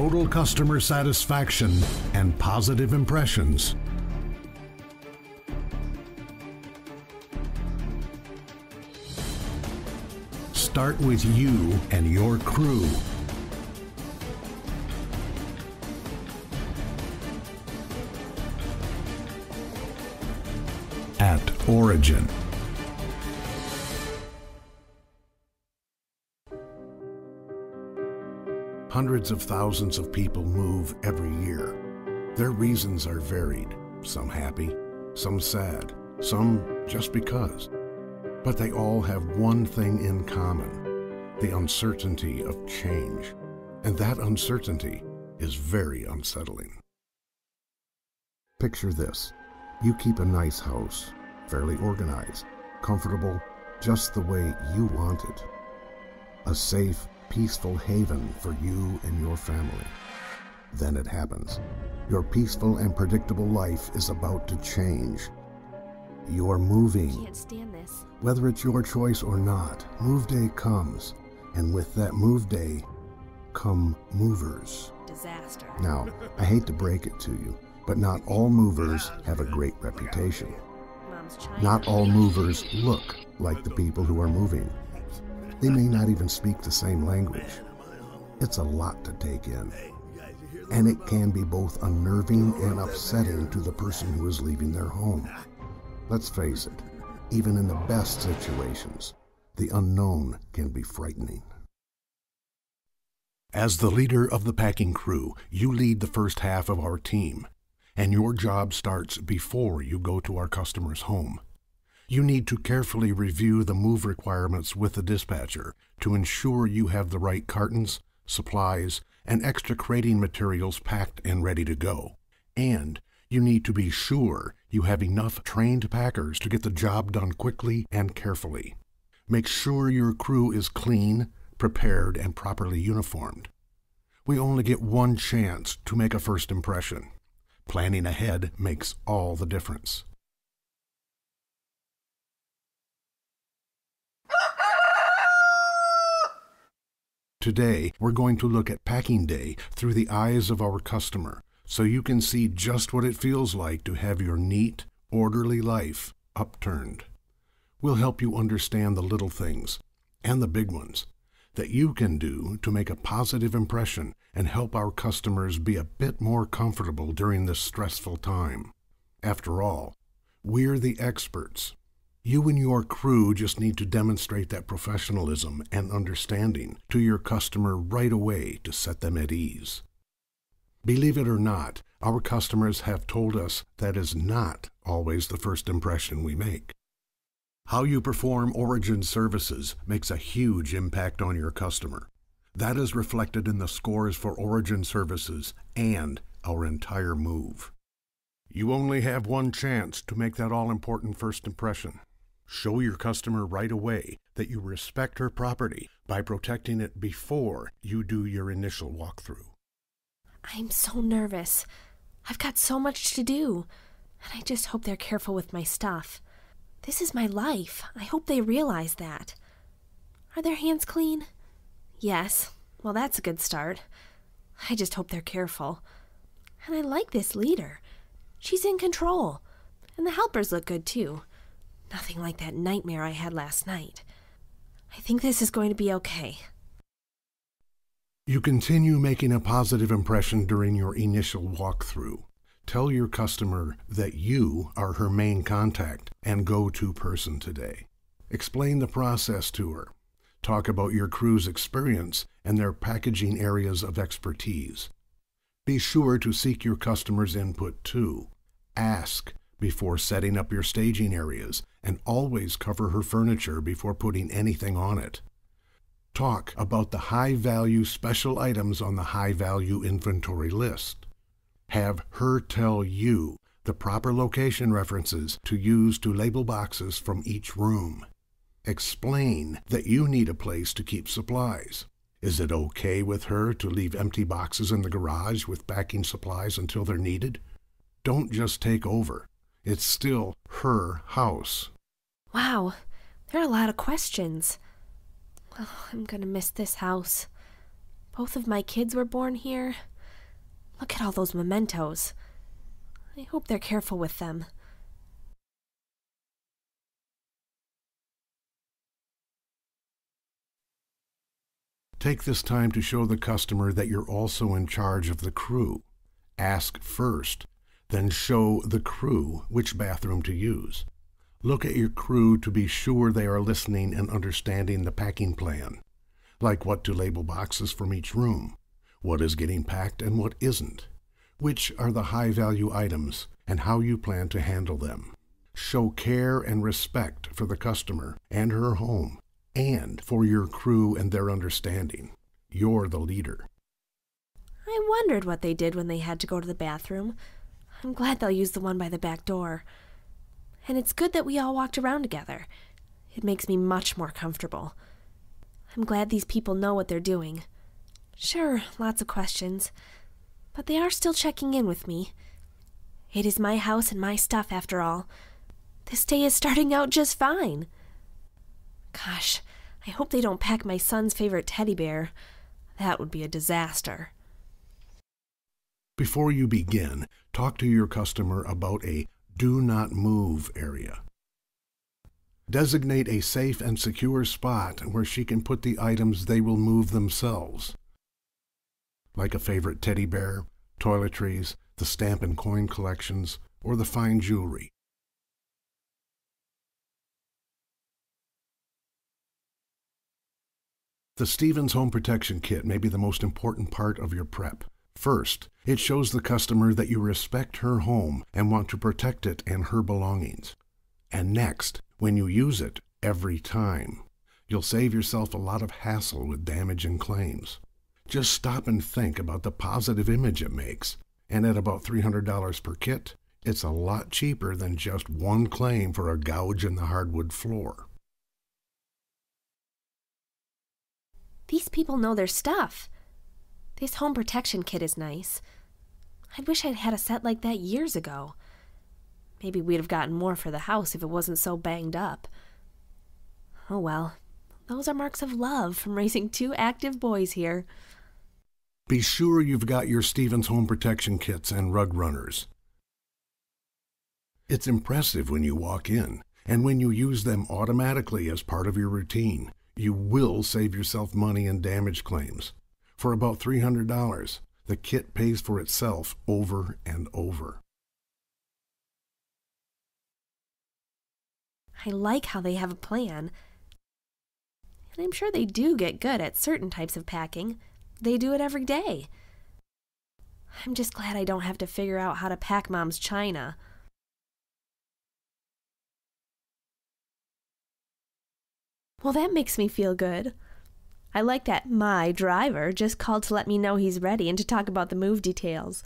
total customer satisfaction and positive impressions. Start with you and your crew. At Origin. Hundreds of thousands of people move every year. Their reasons are varied, some happy, some sad, some just because. But they all have one thing in common the uncertainty of change. And that uncertainty is very unsettling. Picture this you keep a nice house, fairly organized, comfortable, just the way you want it. A safe, peaceful haven for you and your family. Then it happens. Your peaceful and predictable life is about to change. You're moving. I Can't stand this. Whether it's your choice or not, move day comes. And with that move day come movers. Disaster. Now, I hate to break it to you, but not all movers have a great reputation. Not all movers look like the people who are moving. They may not even speak the same language. It's a lot to take in. And it can be both unnerving and upsetting to the person who is leaving their home. Let's face it, even in the best situations, the unknown can be frightening. As the leader of the packing crew, you lead the first half of our team, and your job starts before you go to our customer's home. You need to carefully review the move requirements with the dispatcher to ensure you have the right cartons, supplies, and extra crating materials packed and ready to go. And you need to be sure you have enough trained packers to get the job done quickly and carefully. Make sure your crew is clean, prepared, and properly uniformed. We only get one chance to make a first impression. Planning ahead makes all the difference. Today, we're going to look at packing day through the eyes of our customer so you can see just what it feels like to have your neat, orderly life upturned. We'll help you understand the little things and the big ones that you can do to make a positive impression and help our customers be a bit more comfortable during this stressful time. After all, we're the experts. You and your crew just need to demonstrate that professionalism and understanding to your customer right away to set them at ease. Believe it or not, our customers have told us that is not always the first impression we make. How you perform Origin services makes a huge impact on your customer. That is reflected in the scores for Origin services and our entire move. You only have one chance to make that all important first impression. Show your customer right away that you respect her property by protecting it before you do your initial walkthrough. I'm so nervous. I've got so much to do. And I just hope they're careful with my stuff. This is my life. I hope they realize that. Are their hands clean? Yes. Well, that's a good start. I just hope they're careful. And I like this leader. She's in control. And the helpers look good, too. Nothing like that nightmare I had last night. I think this is going to be okay. You continue making a positive impression during your initial walkthrough. Tell your customer that you are her main contact and go to person today. Explain the process to her. Talk about your crew's experience and their packaging areas of expertise. Be sure to seek your customer's input too. Ask before setting up your staging areas and always cover her furniture before putting anything on it. Talk about the high value special items on the high value inventory list. Have her tell you the proper location references to use to label boxes from each room. Explain that you need a place to keep supplies. Is it okay with her to leave empty boxes in the garage with packing supplies until they're needed? Don't just take over. It's still her house. Wow, there are a lot of questions. Oh, I'm gonna miss this house. Both of my kids were born here. Look at all those mementos. I hope they're careful with them. Take this time to show the customer that you're also in charge of the crew. Ask first, then show the crew which bathroom to use. Look at your crew to be sure they are listening and understanding the packing plan, like what to label boxes from each room, what is getting packed and what isn't, which are the high value items, and how you plan to handle them. Show care and respect for the customer and her home and for your crew and their understanding. You're the leader. I wondered what they did when they had to go to the bathroom. I'm glad they'll use the one by the back door. And it's good that we all walked around together. It makes me much more comfortable. I'm glad these people know what they're doing. Sure, lots of questions, but they are still checking in with me. It is my house and my stuff, after all. This day is starting out just fine. Gosh, I hope they don't pack my son's favorite teddy bear. That would be a disaster. Before you begin, talk to your customer about a do not move area. Designate a safe and secure spot where she can put the items they will move themselves, like a favorite teddy bear, toiletries, the stamp and coin collections, or the fine jewelry. The Stevens Home Protection Kit may be the most important part of your prep. First, it shows the customer that you respect her home and want to protect it and her belongings. And next, when you use it, every time, you'll save yourself a lot of hassle with damage and claims. Just stop and think about the positive image it makes. And at about $300 per kit, it's a lot cheaper than just one claim for a gouge in the hardwood floor. These people know their stuff. This home protection kit is nice. I wish I'd had a set like that years ago. Maybe we'd have gotten more for the house if it wasn't so banged up. Oh well, those are marks of love from raising two active boys here. Be sure you've got your Stevens home protection kits and rug runners. It's impressive when you walk in and when you use them automatically as part of your routine you will save yourself money in damage claims. For about $300, the kit pays for itself over and over. I like how they have a plan. And I'm sure they do get good at certain types of packing. They do it every day. I'm just glad I don't have to figure out how to pack Mom's china. Well, that makes me feel good. I like that my driver just called to let me know he's ready and to talk about the move details.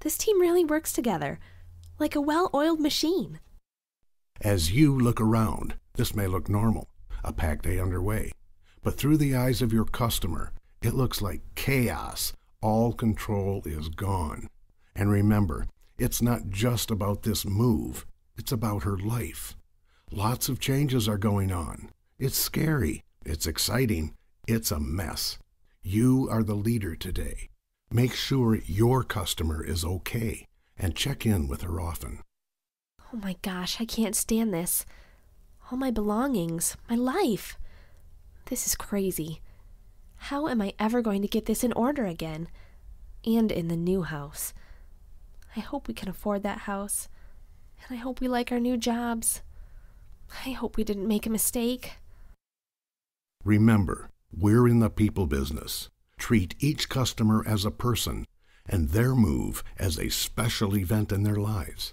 This team really works together, like a well oiled machine. As you look around, this may look normal, a pack day underway. But through the eyes of your customer, it looks like chaos. All control is gone. And remember, it's not just about this move, it's about her life. Lots of changes are going on. It's scary. It's exciting. It's a mess. You are the leader today. Make sure your customer is okay and check in with her often. Oh my gosh, I can't stand this. All my belongings, my life. This is crazy. How am I ever going to get this in order again? And in the new house. I hope we can afford that house. And I hope we like our new jobs. I hope we didn't make a mistake. Remember, we're in the people business. Treat each customer as a person and their move as a special event in their lives.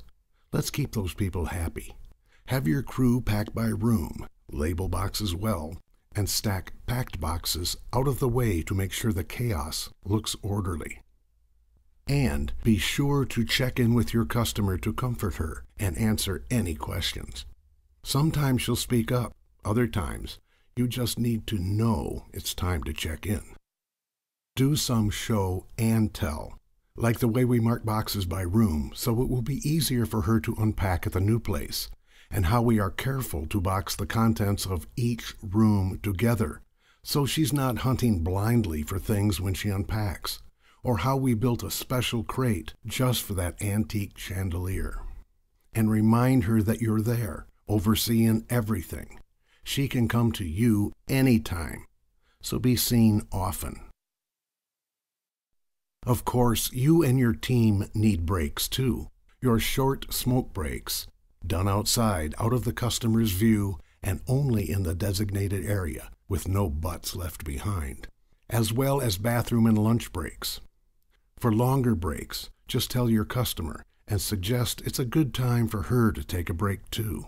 Let's keep those people happy. Have your crew pack by room, label boxes well, and stack packed boxes out of the way to make sure the chaos looks orderly. And be sure to check in with your customer to comfort her and answer any questions. Sometimes she'll speak up, other times you just need to know it's time to check in. Do some show and tell, like the way we mark boxes by room so it will be easier for her to unpack at the new place, and how we are careful to box the contents of each room together so she's not hunting blindly for things when she unpacks, or how we built a special crate just for that antique chandelier. And remind her that you're there, overseeing everything. She can come to you anytime, so be seen often. Of course, you and your team need breaks too. Your short smoke breaks, done outside, out of the customer's view, and only in the designated area, with no butts left behind, as well as bathroom and lunch breaks. For longer breaks, just tell your customer and suggest it's a good time for her to take a break too.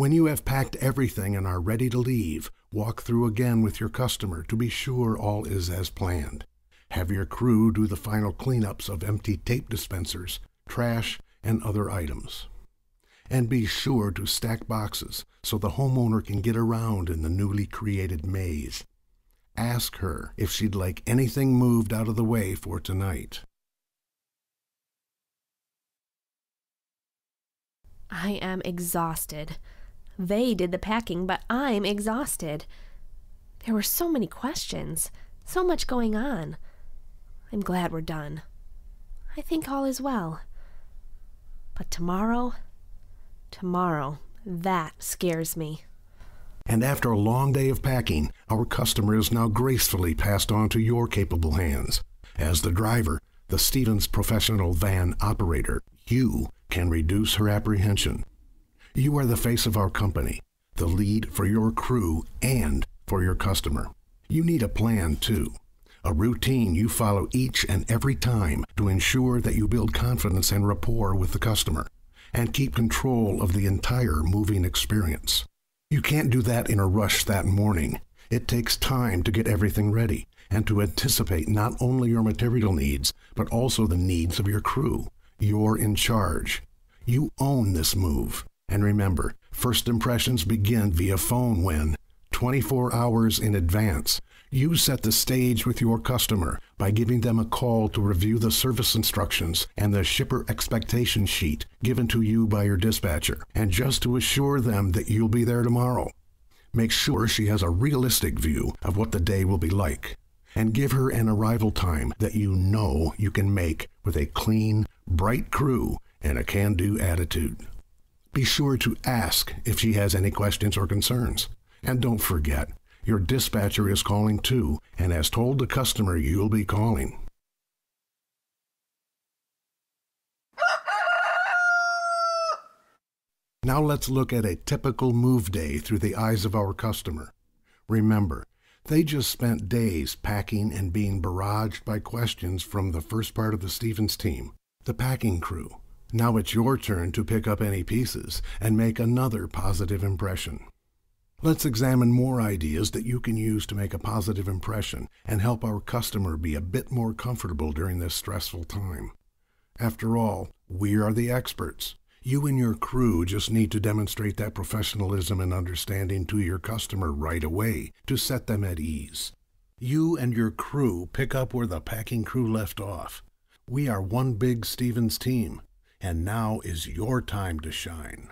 When you have packed everything and are ready to leave, walk through again with your customer to be sure all is as planned. Have your crew do the final cleanups of empty tape dispensers, trash, and other items. And be sure to stack boxes so the homeowner can get around in the newly created maze. Ask her if she'd like anything moved out of the way for tonight. I am exhausted. They did the packing, but I'm exhausted. There were so many questions, so much going on. I'm glad we're done. I think all is well. But tomorrow, tomorrow, that scares me. And after a long day of packing, our customer is now gracefully passed on to your capable hands. As the driver, the Stevens professional van operator, you can reduce her apprehension you are the face of our company, the lead for your crew and for your customer. You need a plan too, a routine you follow each and every time to ensure that you build confidence and rapport with the customer and keep control of the entire moving experience. You can't do that in a rush that morning. It takes time to get everything ready and to anticipate not only your material needs, but also the needs of your crew. You're in charge. You own this move. And remember, first impressions begin via phone when, 24 hours in advance, you set the stage with your customer by giving them a call to review the service instructions and the shipper expectation sheet given to you by your dispatcher, and just to assure them that you'll be there tomorrow. Make sure she has a realistic view of what the day will be like, and give her an arrival time that you know you can make with a clean, bright crew and a can do attitude. Be sure to ask if she has any questions or concerns. And don't forget, your dispatcher is calling too and has told the customer you'll be calling. Now let's look at a typical move day through the eyes of our customer. Remember, they just spent days packing and being barraged by questions from the first part of the Stevens team, the packing crew. Now it's your turn to pick up any pieces and make another positive impression. Let's examine more ideas that you can use to make a positive impression and help our customer be a bit more comfortable during this stressful time. After all, we are the experts. You and your crew just need to demonstrate that professionalism and understanding to your customer right away to set them at ease. You and your crew pick up where the packing crew left off. We are one big Stevens team, and now is your time to shine.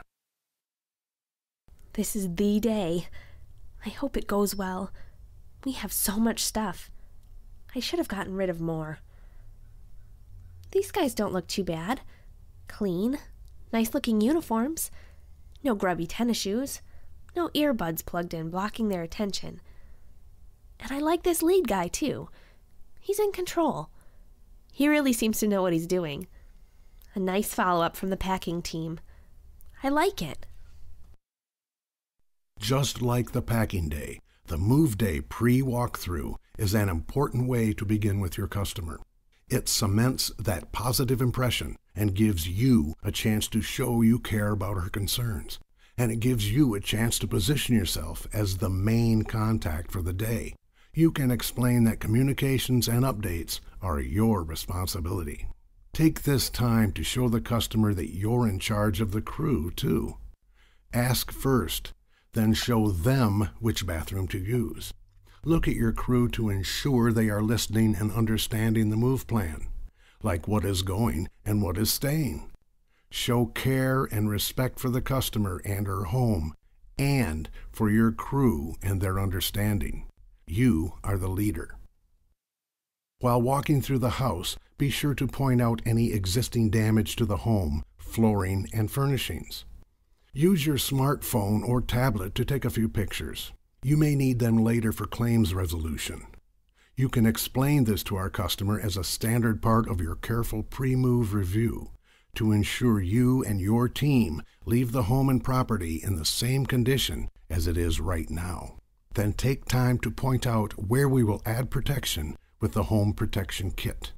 This is the day. I hope it goes well. We have so much stuff. I should have gotten rid of more. These guys don't look too bad. Clean, nice looking uniforms, no grubby tennis shoes, no earbuds plugged in blocking their attention. And I like this lead guy too. He's in control. He really seems to know what he's doing. A nice follow up from the packing team. I like it. Just like the packing day, the move day pre walkthrough is an important way to begin with your customer. It cements that positive impression and gives you a chance to show you care about her concerns. And it gives you a chance to position yourself as the main contact for the day. You can explain that communications and updates are your responsibility. Take this time to show the customer that you're in charge of the crew, too. Ask first, then show them which bathroom to use. Look at your crew to ensure they are listening and understanding the move plan, like what is going and what is staying. Show care and respect for the customer and her home, and for your crew and their understanding. You are the leader. While walking through the house, be sure to point out any existing damage to the home, flooring, and furnishings. Use your smartphone or tablet to take a few pictures. You may need them later for claims resolution. You can explain this to our customer as a standard part of your careful pre move review to ensure you and your team leave the home and property in the same condition as it is right now. Then take time to point out where we will add protection with the Home Protection Kit.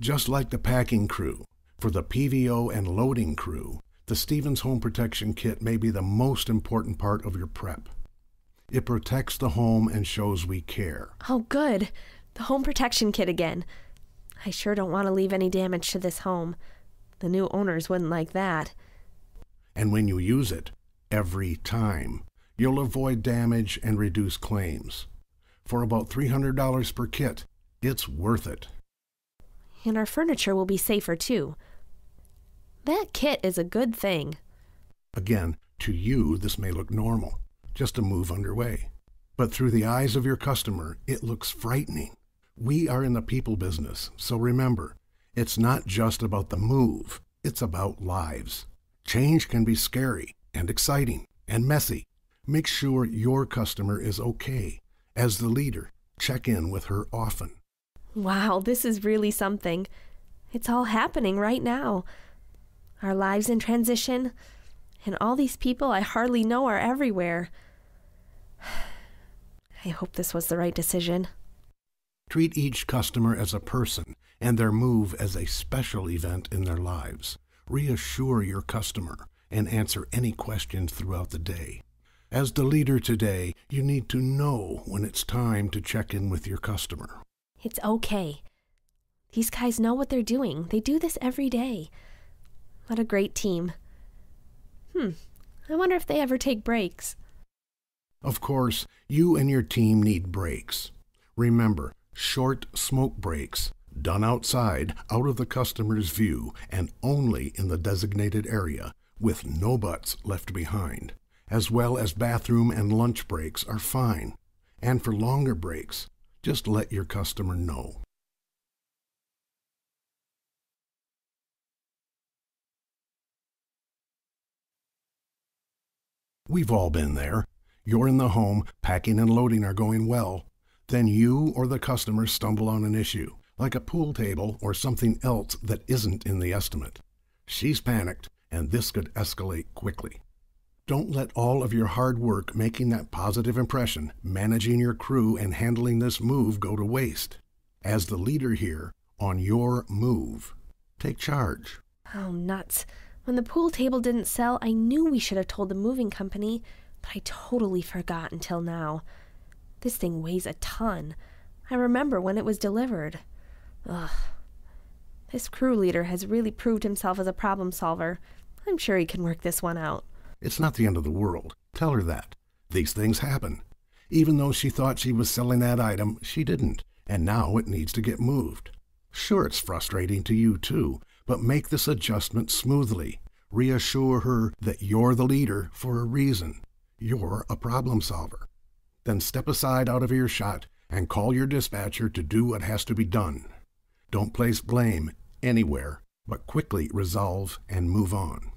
Just like the packing crew, for the PVO and loading crew, the Stevens Home Protection Kit may be the most important part of your prep. It protects the home and shows we care. Oh, good. The home protection kit again. I sure don't want to leave any damage to this home. The new owners wouldn't like that. And when you use it, every time, you'll avoid damage and reduce claims. For about $300 per kit, it's worth it. And our furniture will be safer too. That kit is a good thing. Again, to you, this may look normal, just a move underway. But through the eyes of your customer, it looks frightening. We are in the people business, so remember, it's not just about the move, it's about lives. Change can be scary and exciting and messy. Make sure your customer is okay. As the leader, check in with her often. Wow, this is really something. It's all happening right now. Our lives in transition, and all these people I hardly know are everywhere. I hope this was the right decision. Treat each customer as a person and their move as a special event in their lives. Reassure your customer and answer any questions throughout the day. As the leader today, you need to know when it's time to check in with your customer. It's okay. These guys know what they're doing. They do this every day. What a great team. Hmm, I wonder if they ever take breaks. Of course, you and your team need breaks. Remember, short smoke breaks done outside, out of the customer's view, and only in the designated area, with no butts left behind, as well as bathroom and lunch breaks are fine. And for longer breaks, just let your customer know. We've all been there. You're in the home, packing and loading are going well. Then you or the customer stumble on an issue like a pool table or something else that isn't in the estimate. She's panicked, and this could escalate quickly. Don't let all of your hard work making that positive impression, managing your crew, and handling this move go to waste. As the leader here, on your move, take charge. Oh, nuts. When the pool table didn't sell, I knew we should have told the moving company, but I totally forgot until now. This thing weighs a ton. I remember when it was delivered. Ugh. This crew leader has really proved himself as a problem solver. I'm sure he can work this one out. It's not the end of the world. Tell her that. These things happen. Even though she thought she was selling that item, she didn't, and now it needs to get moved. Sure, it's frustrating to you too, but make this adjustment smoothly. Reassure her that you're the leader for a reason. You're a problem solver. Then step aside out of earshot and call your dispatcher to do what has to be done. Don't place blame anywhere, but quickly resolve and move on.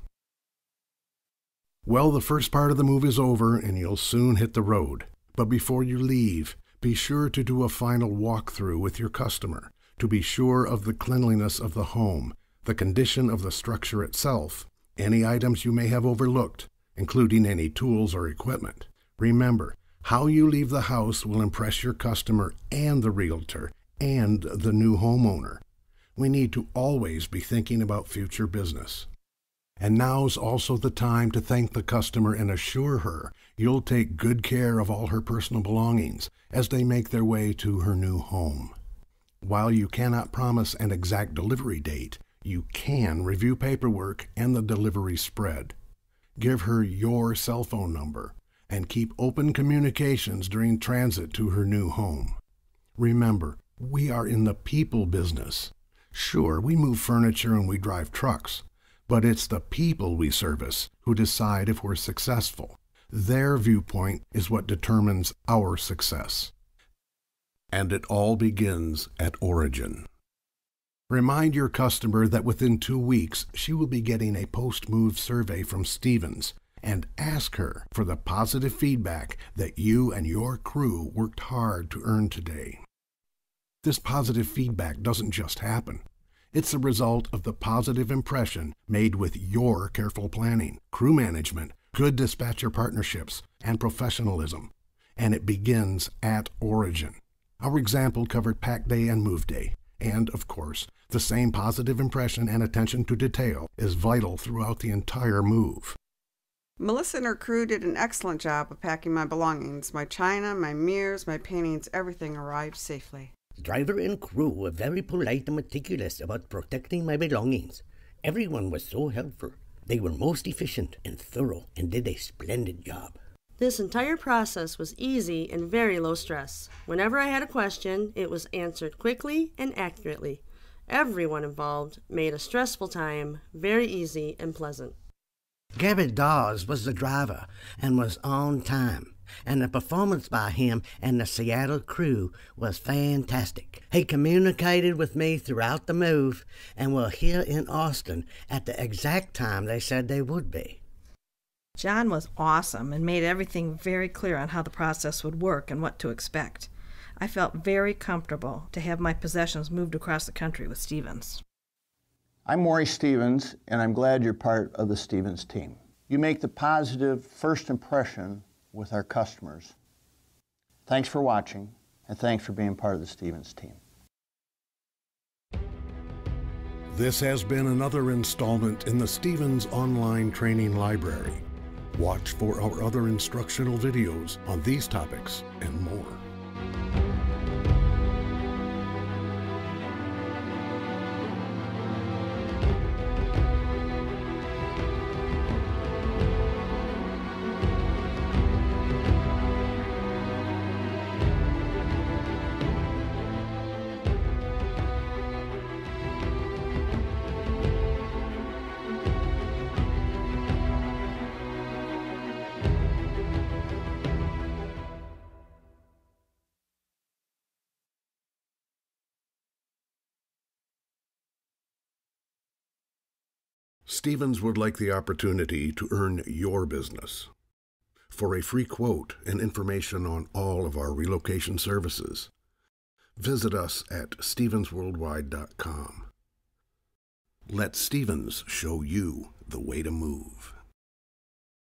Well, the first part of the move is over and you'll soon hit the road. But before you leave, be sure to do a final walkthrough with your customer to be sure of the cleanliness of the home, the condition of the structure itself, any items you may have overlooked, including any tools or equipment. Remember, how you leave the house will impress your customer and the realtor and the new homeowner. We need to always be thinking about future business. And now's also the time to thank the customer and assure her you'll take good care of all her personal belongings as they make their way to her new home. While you cannot promise an exact delivery date, you can review paperwork and the delivery spread. Give her your cell phone number and keep open communications during transit to her new home. Remember, we are in the people business. Sure, we move furniture and we drive trucks, but it's the people we service who decide if we're successful. Their viewpoint is what determines our success. And it all begins at origin. Remind your customer that within two weeks she will be getting a post move survey from Stevens and ask her for the positive feedback that you and your crew worked hard to earn today. This positive feedback doesn't just happen. It's the result of the positive impression made with your careful planning, crew management, good dispatcher partnerships, and professionalism. And it begins at origin. Our example covered pack day and move day. And, of course, the same positive impression and attention to detail is vital throughout the entire move. Melissa and her crew did an excellent job of packing my belongings. My china, my mirrors, my paintings, everything arrived safely. The driver and crew were very polite and meticulous about protecting my belongings. Everyone was so helpful. They were most efficient and thorough and did a splendid job. This entire process was easy and very low stress. Whenever I had a question, it was answered quickly and accurately. Everyone involved made a stressful time very easy and pleasant. Gary Dawes was the driver and was on time, and the performance by him and the Seattle crew was fantastic. He communicated with me throughout the move and were here in Austin at the exact time they said they would be. John was awesome and made everything very clear on how the process would work and what to expect. I felt very comfortable to have my possessions moved across the country with Stevens. I'm Maury Stevens, and I'm glad you're part of the Stevens team. You make the positive first impression with our customers. Thanks for watching, and thanks for being part of the Stevens team. This has been another installment in the Stevens Online Training Library. Watch for our other instructional videos on these topics and more. Stevens would like the opportunity to earn your business. For a free quote and information on all of our relocation services, visit us at stevensworldwide.com. Let Stevens show you the way to move.